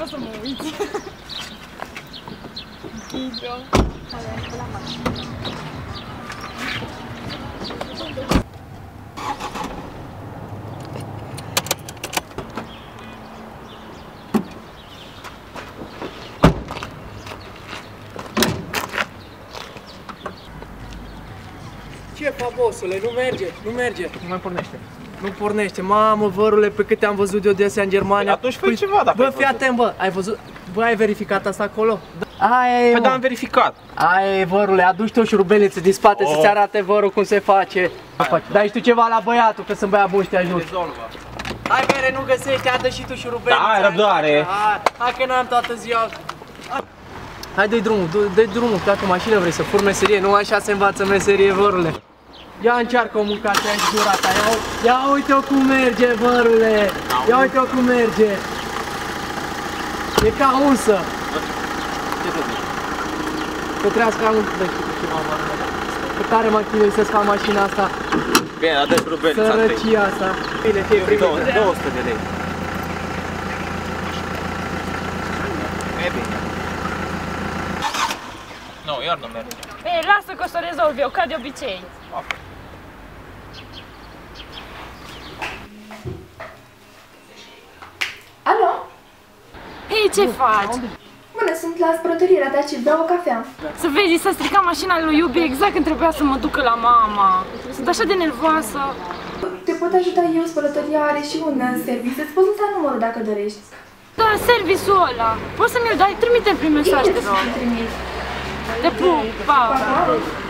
Nu o să mă uit. Video. Ce fac, bossule? Nu merge, nu merge. Nu mai pornește. Nu pornește. Mamă, vărule, pe câte am văzut eu desea în Germania. Păi atunci fă ceva dacă Bă, ai fii văzut. atent, bă. Ai văzut? Bă, ai verificat asta acolo? Aia e, Păi da, am mă. verificat. Aia e, vărule. Aduci-te o șurubeliță din spate Oh. să-ți arate vărul cum se face. Dai și tu ceva la băiatul, că sunt băiat bun și te ajut. Rezolvă. Hai, bere, nu găsești, adă și tu șurubelița. Da, ai răbdare. Hai, hai că n-am toată ziua. Hai, dă-i drumul, dă- dă-i drumul, că dacă mașină vrei să furi meserie, nu așa se învață meserie, vărule. Ia încearcă o mâncați aici gura ta, ia, ia uite-o cum merge, vărule. Ia uite-o cum merge. E ca unsă. Ce să zici? Că trebuie să am un... Dă și tu ceva, vărule. Cât tare mă chinui să-ți fac mașina asta, Bine, dar dă-ți rubelița întâi. sărăcia asta. Bine, fie primit. 200 de lei. E bine. Nu, iar nu merge. Ei, lasă că o să o rezolv eu, ca de obicei. Alo? Hei, ce faci? Bună, sunt la spărătoriera de și beau o cafea. Să vezi, s-a stricat mașina lui Iubi exact când trebuia să mă ducă la mama. Sunt așa de nervoasă. Te pot ajuta eu, spărătoria are și un uh, serviciu. Îți pot lăsa numărul dacă dorești. Da, serviciul ăla. Poți să mi-l dai? Trimite-mi prin mesaj, Bine, te rog. să trimit. Te pup, pa! Pa.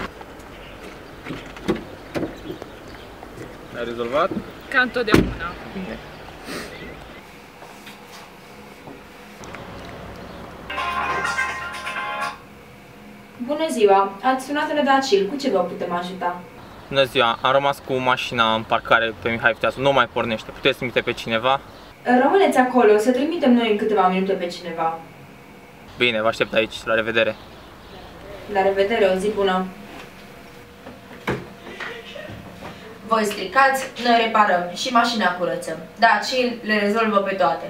Ai rezolvat? Ca întotdeauna. Bună ziua! Ați sunat în Dacil. Cu ce vă putem ajuta? Bună ziua, am rămas cu mașina în parcare pe Mihai Viteazu, nu mai pornește. Puteți trimite pe cineva? Rămâneți acolo, să trimitem noi în câteva minute pe cineva. Bine, vă aștept aici, la revedere. La revedere, o zi bună! Voi stricați, noi reparăm și mașina curățăm. Dacil le rezolvă pe toate.